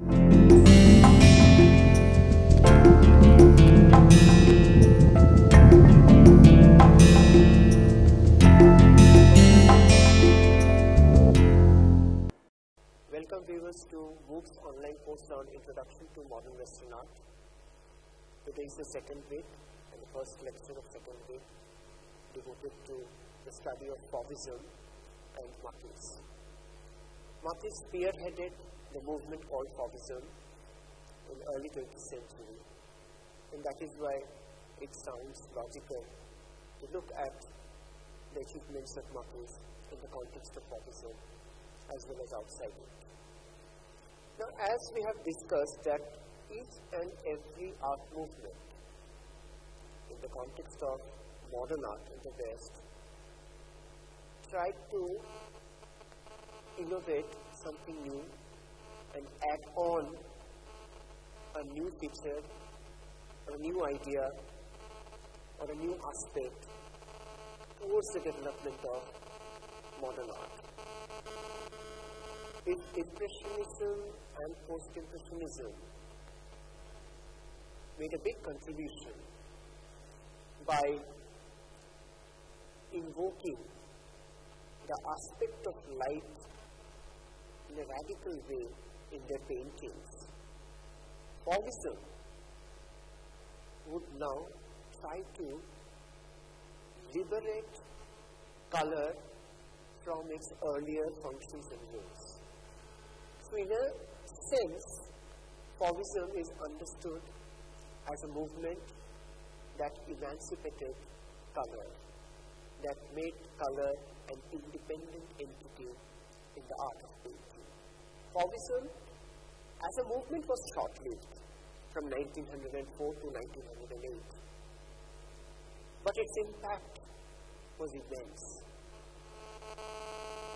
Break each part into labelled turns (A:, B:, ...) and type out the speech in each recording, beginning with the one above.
A: Welcome viewers to MOOC's online course on Introduction to Modern Western Art. Today is the second week and the first lecture of second week devoted to the study of Fauvism and Matisse. Matisse spearheaded the movement called Fauvism in early 20th century and that is why it sounds logical to look at the achievements of Matisse in the context of Fauvism as well as outside it. Now, as we have discussed that each and every art movement in the context of modern art in the West tried to innovate something new and add on a new feature a new idea or a new aspect towards the development of modern art. If Impressionism and Post-Impressionism made a big contribution by invoking the aspect of light in a radical way in their paintings. Fauvism would now try to liberate color from its earlier functions and roles. So in a sense, Fauvism is understood as a movement that emancipated color, that made color an independent entity in the art of painting. Fauvism as a movement was short-lived from 1904 to 1908, but its impact was immense.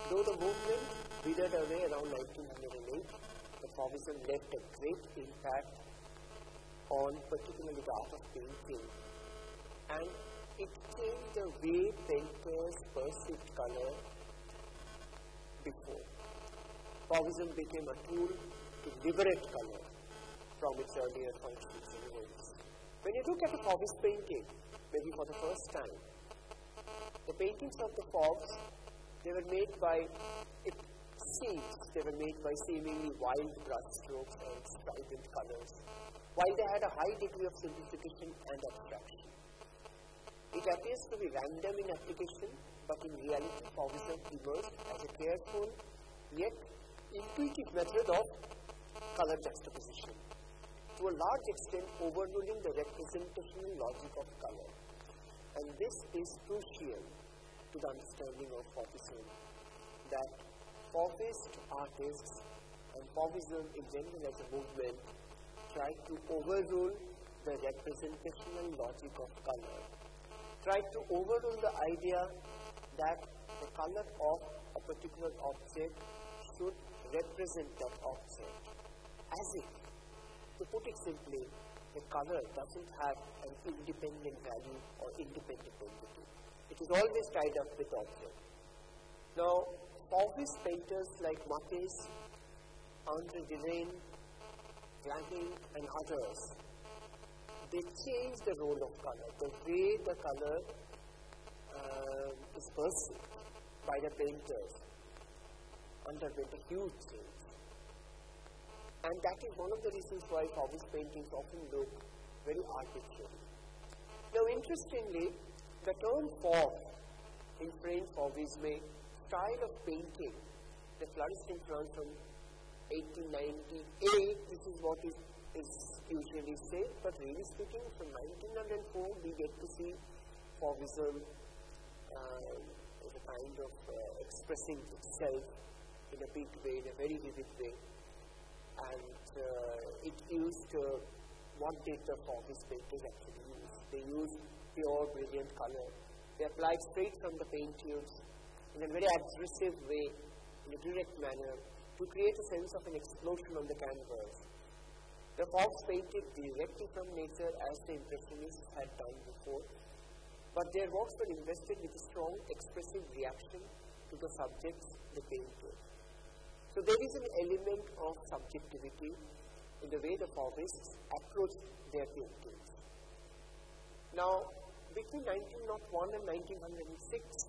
A: Though the movement withered away around 1908, the Fauvism left a great impact on particularly the art of painting and it changed the way painters perceived color before. Fauvism became a tool to liberate color from its earlier functions and roles. When you look at a Fauvist painting, maybe for the first time, the paintings of the Fauves, they were made by, it seems, they were made by seemingly wild brush strokes and strident colors, while they had a high degree of simplification and abstraction. It appears to be random in application, but in reality, Fauvism emerged as a careful yet intuitive method of color juxtaposition, to a large extent overruling the representational logic of color. And this is crucial to the understanding of Fauvism, that Fauvist artists and Fauvism in general as a movement tried to overrule the representational logic of color, tried to overrule the idea that the color of a particular object should represent that object. As if, to put it simply, the color doesn't have an independent value or independent entity. It is always tied up with object. Now, Fauvist painters like Matisse, Andre Derain, Glanville, and others, they change the role of color, the way the color uh, is perceived by the painters underwent a huge change. And that is one of the reasons why Fauvist paintings often look very artificial. Now, interestingly, the term Fauve in French Fauvisme, style of painting that flourished in France from 1898, this is what is, is usually said, but really speaking, from 1904 we get to see Fauvism uh, as a kind of uh, expressing itself in a big way, in a very vivid way. And uh, it used uh, what did the Fauvist painters actually used. They used pure, brilliant color. They applied straight from the paint tubes in a very aggressive way, in a direct manner, to create a sense of an explosion on the canvas. The Fauves painted directly from nature as the Impressionists had done before, but their works were invested with a strong expressive reaction to the subjects they painted. So there is an element of subjectivity in the way the Fauvists approach their paintings. Now, between 1901 and 1906,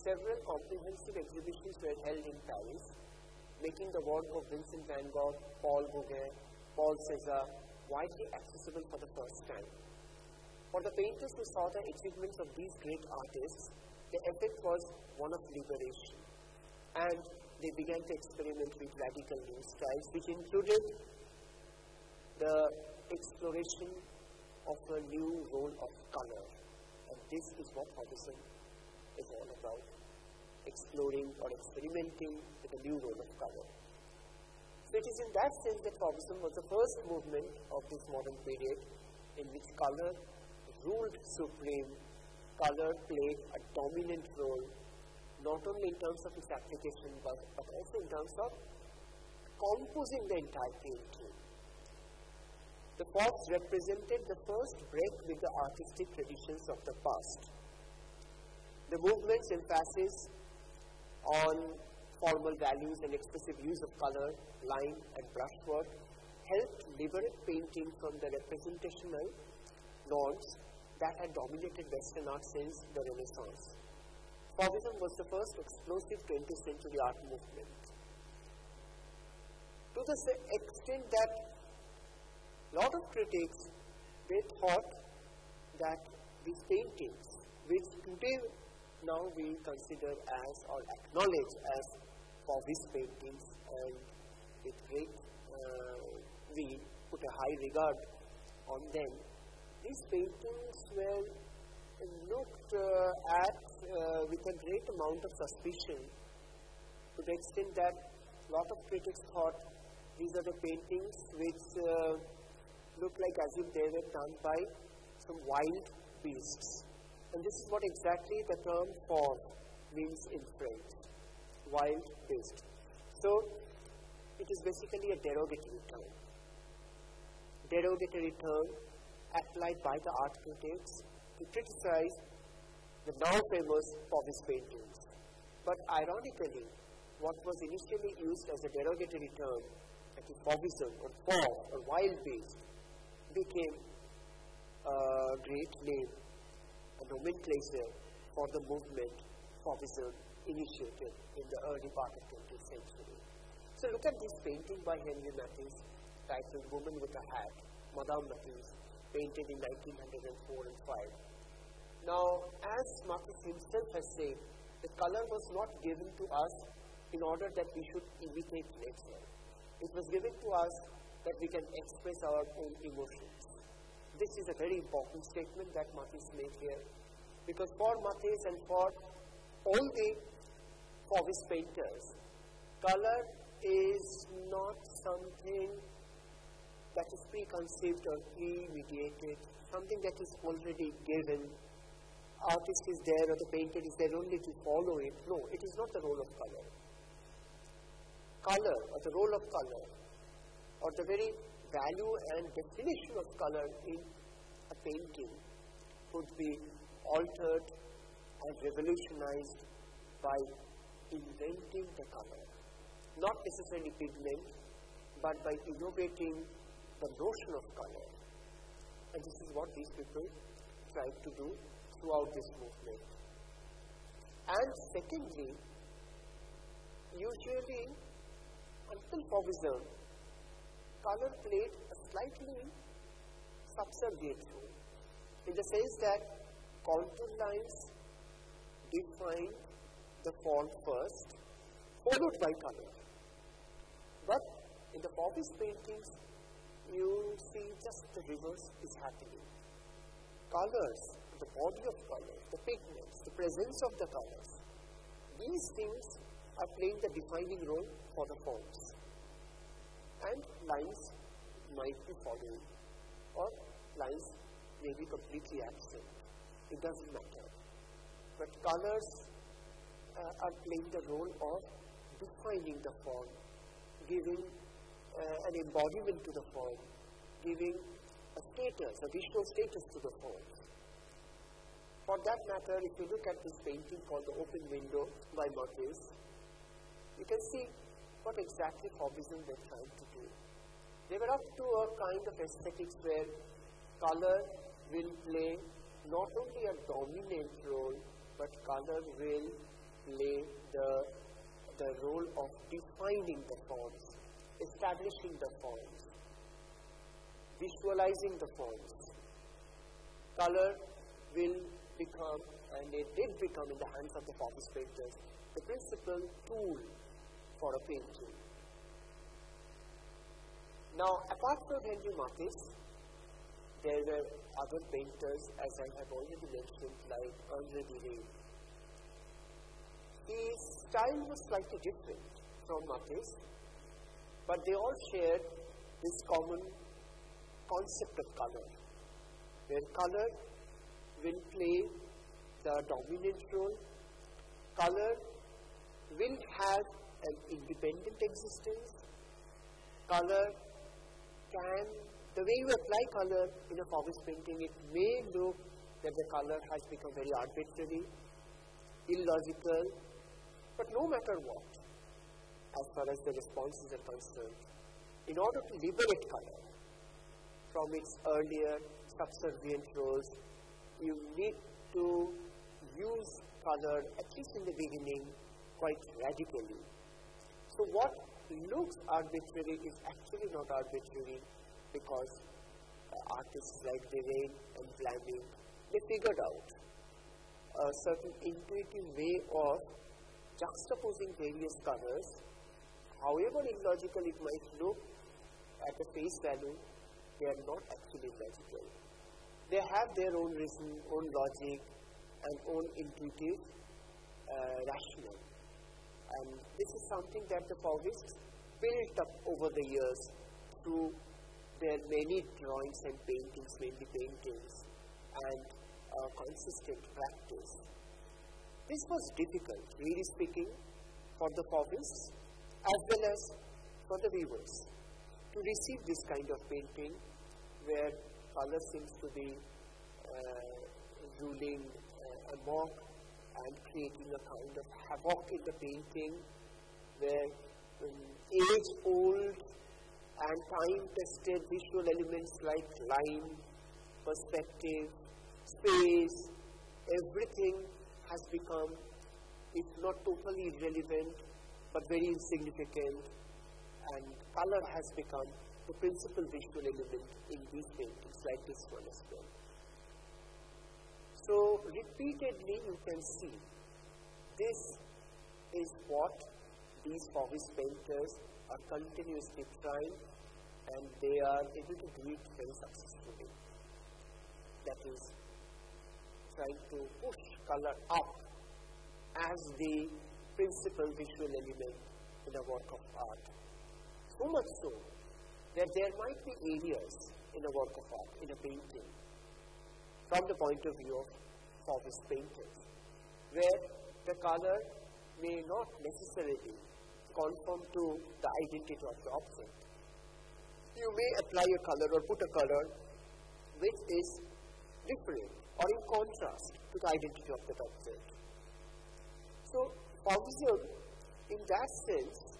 A: several comprehensive exhibitions were held in Paris, making the work of Vincent van Gogh, Paul Gauguin, Paul Cézanne widely accessible for the first time. For the painters who saw the achievements of these great artists, the effect was one of liberation. And they began to experiment with radical new styles, which included the exploration of a new role of color. And this is what Fauvism is all about exploring or experimenting with a new role of color. So it is in that sense that Fauvism was the first movement of this modern period in which color ruled supreme, color played a dominant role, not only in terms of its application, but, but also in terms of composing the entire painting. The Fauves represented the first break with the artistic traditions of the past. The movement's emphasis on formal values and expressive use of color, line, and brushwork helped liberate painting from the representational norms that had dominated Western art since the Renaissance. Fauvism was the first explosive 20th century art movement. To the extent that a lot of critics, they thought that these paintings, which today now we consider as or acknowledge as Fauvist paintings and with great, uh, we put a high regard on them. These paintings were looked uh, at uh, with a great amount of suspicion to the extent that a lot of critics thought these are the paintings which uh, look like as if they were done by some wild beasts. And this is what exactly the term Fauve means in French, wild beast. So it is basically a derogatory term. Derogatory term applied by the art critics to criticize the now famous Fauvist paintings. But ironically, what was initially used as a derogatory term, like Fauvism or Fauve or wild beast, became a great name a nomenclature for the movement Fauvism initiated in the early part of 20th century. So look at this painting by Henri Matisse titled Woman with a Hat, Madame Matisse, painted in 1904 and 5. Now, as Matisse himself has said, the color was not given to us in order that we should imitate nature. It was given to us that we can express our own emotions. This is a very important statement that Matisse made here. Because for Matisse and for all the Fauvist painters, color is not something that is preconceived or pre-mediated, something that is already given. Artist is there or the painter is there only to follow it. No, it is not the role of color. Color or the role of color or the very value and definition of color in a painting could be altered and revolutionized by inventing the color. Not necessarily pigment, but by innovating the notion of color. And this is what these people tried to do throughout this movement. And secondly, usually, until Fauvism, color played a slightly subservient role in the sense that contour lines define the form first, followed by color. But in the Fauvist paintings, you see just the reverse is happening. Colors, the body of color, the pigments, the presence of the colors, these things are playing the defining role for the forms and lines might be following or lines may be completely absent. It doesn't matter. But colors uh, are playing the role of defining the form, giving uh, an embodiment to the form, giving a status, a visual status to the form. For that matter, if you look at this painting called The Open Window by Matisse, you can see what exactly Fauvism were trying to do. They were up to a kind of aesthetics where color will play not only a dominant role, but color will play the, the role of defining the forms, establishing the forms, visualizing the forms. Color will become, and it did become in the hands of the Fauvis painters, the principal tool for a painting. Now, apart from Henri Matisse, there were other painters, as I have already mentioned, like Andre Derain. His style was slightly different from Matisse, but they all shared this common concept of color, where color will play the dominant role, color will have an independent existence, color can, the way you apply color in a Fauvis painting, it may look that the color has become very arbitrary, illogical, but no matter what, as far as the responses are concerned, in order to liberate color from its earlier subservient roles, you need to use color, at least in the beginning, quite radically. So what looks arbitrary is actually not arbitrary because uh, artists like Derain and Vlaminck, they figured out a certain intuitive way of juxtaposing various colors, however illogical it might look at the face value, they are not actually illogical. They have their own reason, own logic, and own intuitive uh, rationale. And this is something that the Fauvists built up over the years through their many drawings and paintings, mainly paintings, and uh, consistent practice. This was difficult, really speaking, for the Fauvists as well as for the viewers to receive this kind of painting where color seems to be uh, ruling uh, amok and creating a kind of havoc in the painting where um, age-old and time-tested visual elements like line, perspective, space, everything has become, if not totally irrelevant, but very insignificant, and color has become the principal visual element in these paintings, like this one as well. So repeatedly you can see this is what these Fauvis painters are continuously trying and they are able to do it very successfully. That is trying to push color up as the principal visual element in a work of art. So much so that there might be areas in a work of art, in a painting, from the point of view of Fauvis painters, where the color may not necessarily conform to the identity of the object. You may apply a color or put a color which is different or in contrast to the identity of that object. So, Fauvism, in that sense,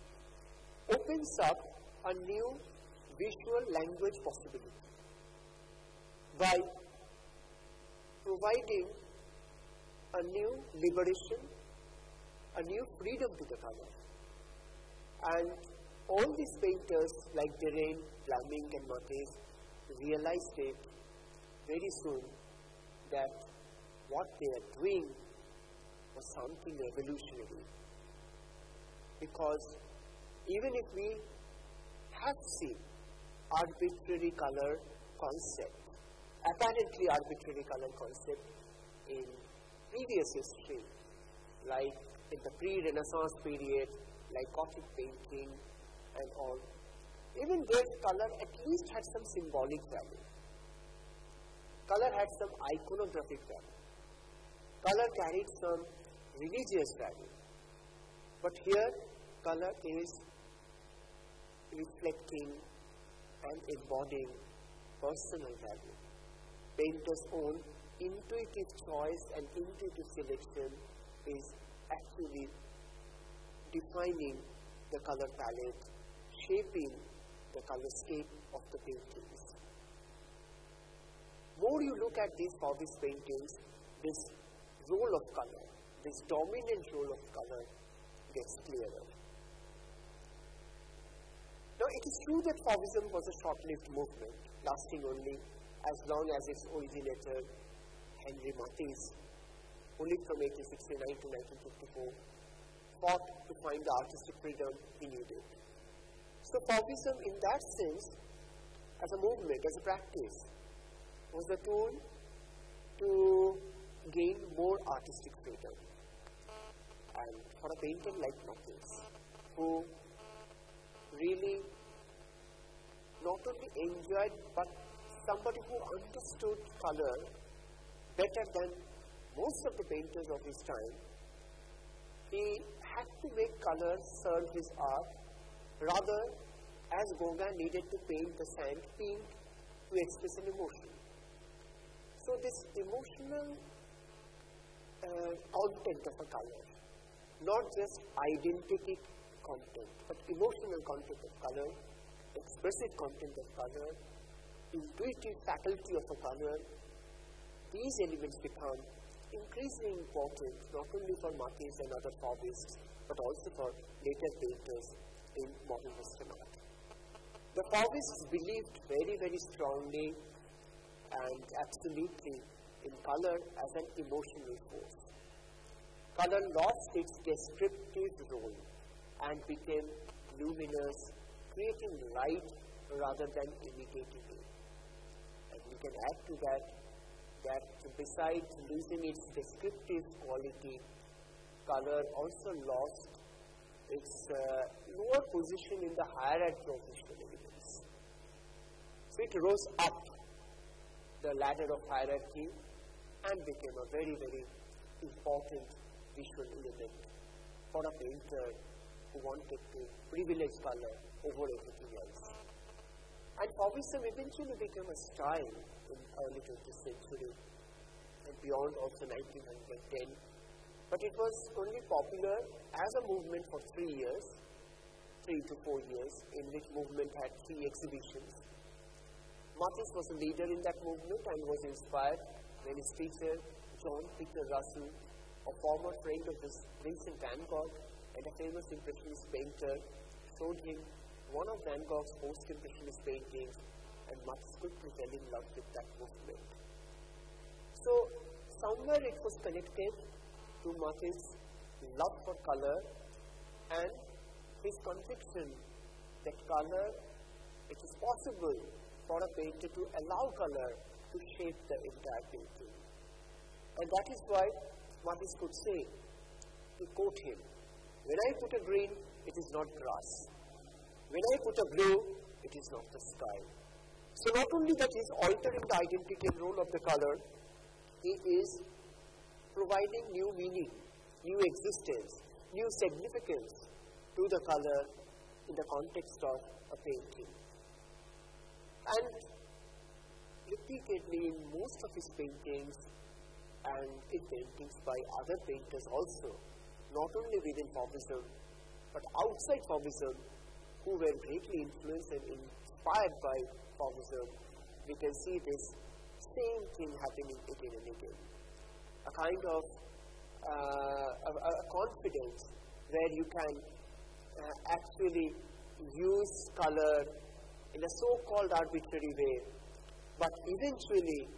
A: opens up a new visual language possibility by providing a new liberation, a new freedom to the color. And all these painters like Derain, Vlaminck and Matisse realized it very soon that what they are doing was something revolutionary. Because even if we have seen arbitrary color concept apparently arbitrary color concept in previous history, like in the pre-Renaissance period, like Gothic painting and all. Even their color at least had some symbolic value. Color had some iconographic value. Color carried some religious value. But here, color is reflecting and embodying personal value painter's own intuitive choice and intuitive selection is actually defining the color palette, shaping the color colorscape of the paintings. More you look at these Fauvism paintings, this role of color, this dominant role of color gets clearer. Now, it is true that Fauvism was a short-lived movement, lasting only as long as its originator, Henri Matisse, only from 1869 to 1954, fought to find the artistic freedom he needed. So Fauvism, in that sense, as a movement, as a practice, was a tool to gain more artistic freedom. And for a painter like Matisse, who really not only enjoyed but somebody who understood color better than most of the painters of his time, he had to make color serve his art rather as Gauguin needed to paint the sand pink to express an emotion. So this emotional content of a color, not just identity content, but emotional content of color, expressive content of color, intuitive faculty of a color, these elements become increasingly important not only for Matisse and other Fauvists, but also for later painters in modern Western art. The Fauvists believed very, very strongly and absolutely in color as an emotional force. Color lost its descriptive role and became luminous, creating light rather than imitating it. And we can add to that that besides losing its descriptive quality, color also lost its uh, lower position in the hierarchy of visual evidence. So it rose up the ladder of hierarchy and became a very, very important visual element for a painter who wanted to privilege color over everything else. And Fauvism eventually became a style in early 20th century and beyond also 1910. But it was only popular as a movement for three years, three to four years, in which movement had three exhibitions. Matisse was a leader in that movement and was inspired when his teacher, John Peter Russell, a former friend of his Vincent van Gogh and a famous Impressionist painter, showed him one of Van Gogh's post-Impressionist paintings and quickly fell in love with that movement. So, somewhere it was connected to Matisse's love for color and his conviction that color, it is possible for a painter to allow color to shape the entire painting. And that is why Matisse could say, to quote him, when I put a green, it is not grass. When I put a blue, it is not the sky. So not only that he is altering the identity and role of the color, he is providing new meaning, new existence, new significance to the color in the context of a painting. And repeatedly in most of his paintings and in paintings by other painters also, not only within Fauvism, but outside Fauvism, who were greatly influenced and inspired by Fauvism, we can see this same thing happening again and again. A kind of uh, a, a, confidence where you can uh, actually use color in a so-called arbitrary way, but eventually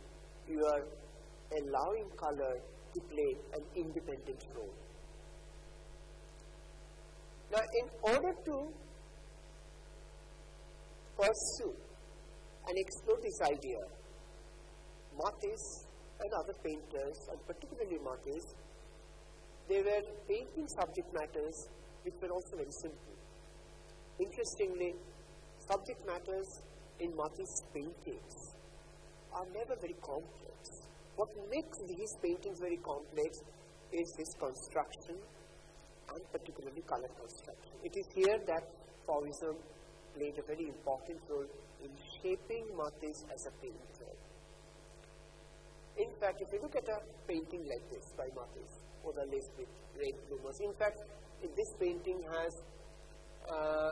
A: you are allowing color to play an independent role. Now, in order to pursue and explore this idea, Matisse and other painters, and particularly Matisse, they were painting subject matters which were also very simple. Interestingly, subject matters in Matisse's paintings are never very complex. What makes these paintings very complex is his construction and particularly color construction. It is here that Fauvism played a very important role in shaping Matisse as a painter. In fact, if you look at a painting like this by Matisse, Odalisque with red bloomers, in fact, this painting has uh,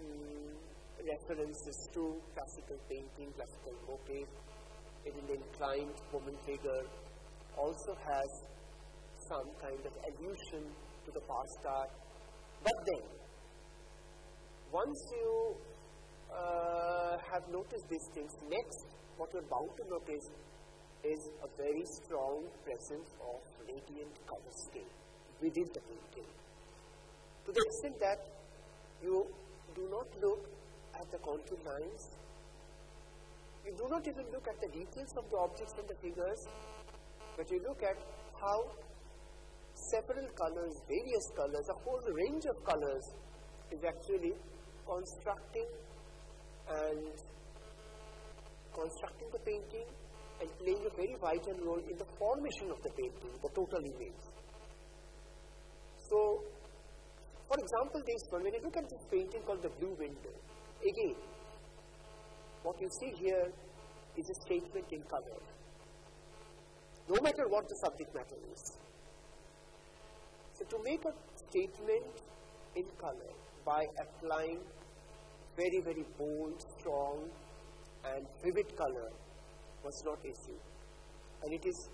A: mm, references to classical painting, classical motif, an inclined woman figure, also has some kind of allusion to the past art. But then, once you uh, have noticed these things, next, what you're bound to notice is a very strong presence of radiant color scheme within the painting. To the extent that you do not look at the contour lines, you do not even look at the details of the objects and the figures, but you look at how several colors, various colors, a whole range of colors is actually constructing and constructing the painting and playing a very vital role in the formation of the painting, the total image. So, for example, this one, when you look at this painting called the Blue Window, again, what you see here is a statement in color. No matter what the subject matter is. So, to make a statement in color by applying very, very bold, strong, and vivid color was not easy. And it is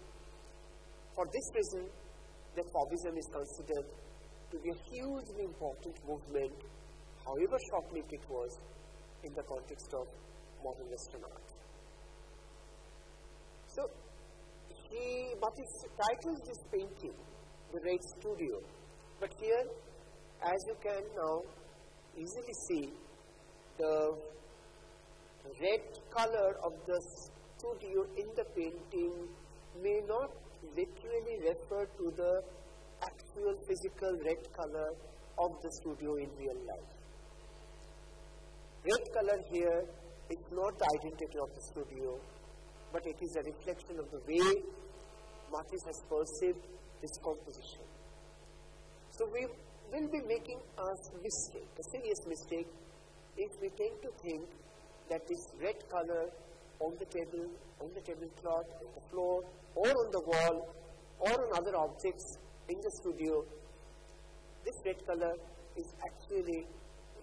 A: for this reason that Fauvism is considered to be a hugely important movement, however short-lived it was, in the context of modern Western art. So, he, Matisse titles this painting The Red Studio, but here, as you can now easily see, the red color of the studio in the painting may not literally refer to the actual physical red color of the studio in real life. Red color here is not the identity of the studio, but it is a reflection of the way Matisse has perceived this composition. So we will be making a mistake, a serious mistake, if we tend to think that this red color on the table, on the tablecloth, on the floor, or on the wall, or on other objects in the studio, this red color is actually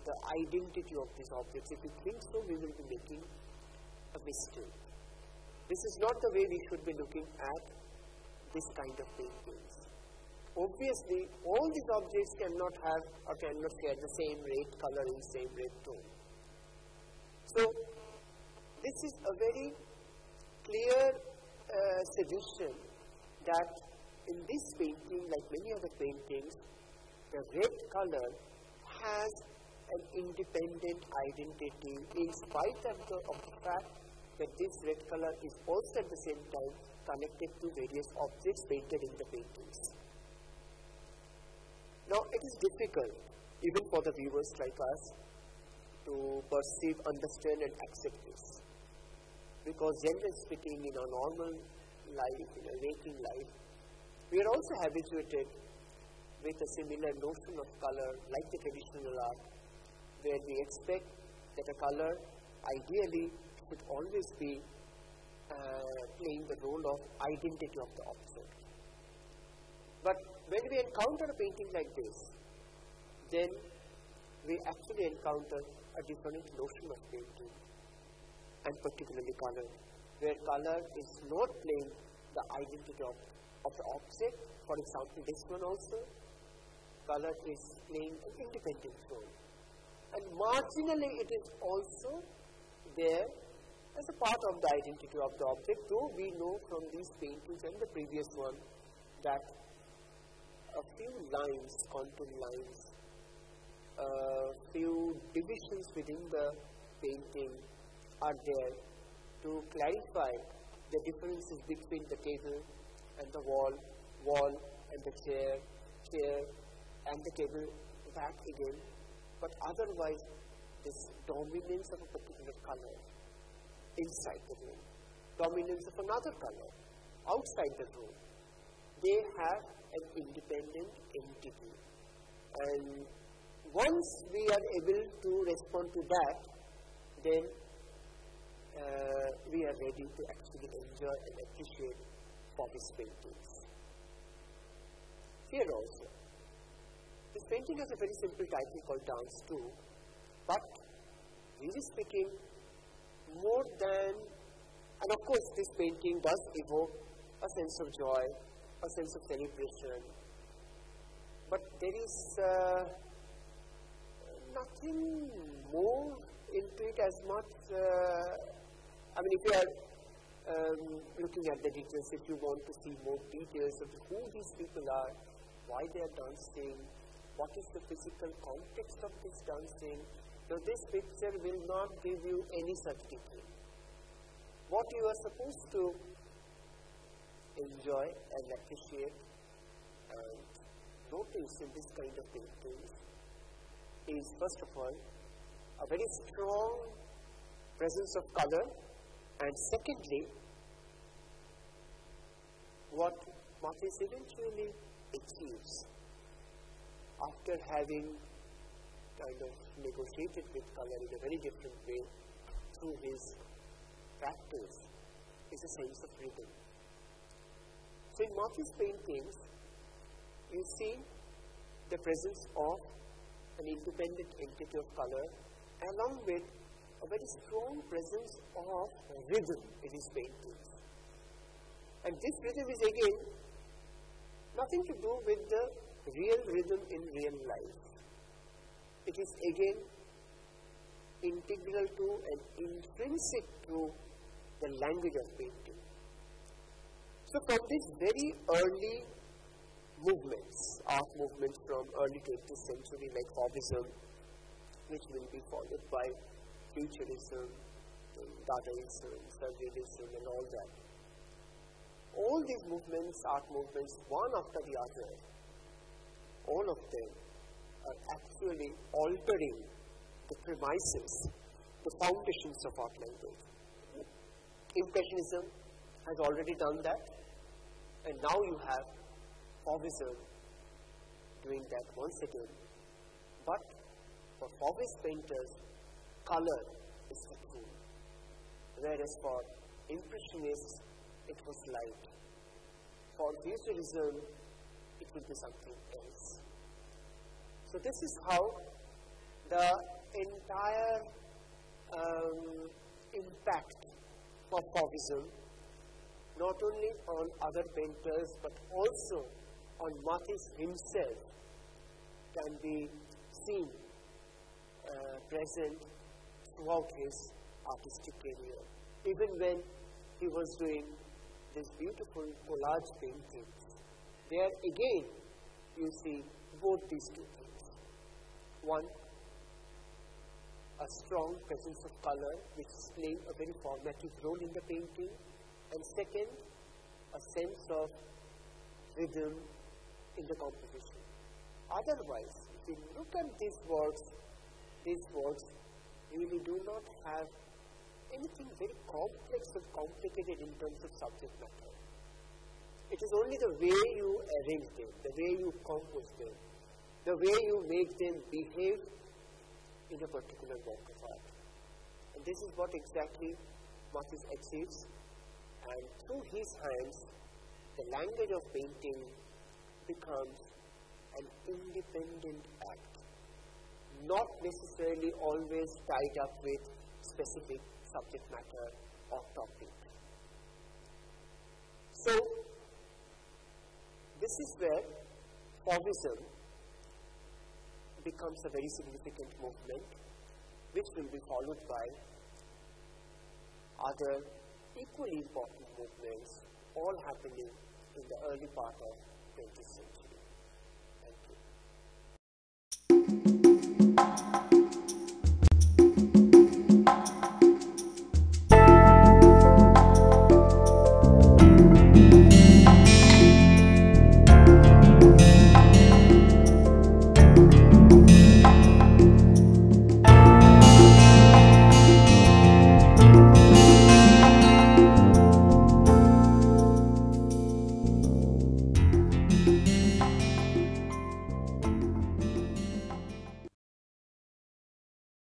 A: the identity of these objects. If we think so, we will be making a mistake. This is not the way we should be looking at this kind of paintings. Obviously, all these objects cannot have or cannot share the same red color and same red tone. So, this is a very clear uh, suggestion that in this painting, like many other paintings, the red color has an independent identity in spite of the, of the fact that this red color is also at the same time connected to various objects painted in the paintings. Now, it is difficult, even for the viewers like us, to perceive, understand, and accept this. Because generally speaking, in our normal life, in our waking life, we are also habituated with a similar notion of color, like the traditional art, where we expect that a color ideally should always be uh, playing the role of identity of the object. But when we encounter a painting like this, then we actually encounter a different notion of painting, and particularly color, where color is not playing the identity of, of the object. For example, this one also, color is playing an independent role. And marginally it is also there as a part of the identity of the object, though we know from these paintings and the previous one that a few lines, contour lines, a few divisions within the painting are there to clarify the differences between the table and the wall, wall and the chair, chair and the table back again. But otherwise, this dominance of a particular color inside the room, dominance of another color outside the room, they have an independent entity. And once we are able to respond to that, then uh, we are ready to actually enjoy and appreciate Fauvis's paintings. Here also, This painting has a very simple title called Dance too, but really speaking, more than, and of course this painting does evoke a sense of joy, a sense of celebration, but there is uh, nothing more into it as much. Uh, I mean, if you are um, looking at the details, if you want to see more details of who these people are, why they are dancing, what is the physical context of this dancing, now this picture will not give you any such detail. What you are supposed to enjoy and appreciate and notice in this kind of paintings is first of all a very strong presence of color and secondly what Matisse eventually achieves after having kind of negotiated with color in a very different way through his practice is a sense of rhythm. So in Matisse paintings, you see the presence of an independent entity of color along with a very strong presence of rhythm in his paintings. And this rhythm is again nothing to do with the real rhythm in real life. It is again integral to and intrinsic to the language of painting. So from these very early movements, art movements from early 20th century like Fauvism, which will be followed by Futurism, Dadaism, Surrealism and all that. All these movements, art movements, one after the other, all of them are actually altering the premises, the foundations of art language. Impressionism has already done that, and now you have Fauvism doing that once again. But for Fauvist painters, color is the tool, whereas for Impressionists, it was light. For Futurism, it will be something else. So this is how the entire um, impact of Fauvism, not only on other painters but also on Matisse himself, can be seen uh, present throughout his artistic career. Even when he was doing this beautiful collage paintings, there again you see both these two things. One, a strong presence of color which is playing a very formative role in the painting, and second, a sense of rhythm in the composition. Otherwise, if you look at these works, these works really do not have anything very complex or complicated in terms of subject matter. It is only the way you arrange them, the way you compose them, the way you make them behave in a particular work of art. And this is what exactly Matisse achieves. And through his hands, the language of painting becomes an independent act, not necessarily always tied up with specific subject matter or topic. So, this is where Fauvism becomes a very significant movement, which will be followed by other equally important movements, all happening in the early part of 20th century.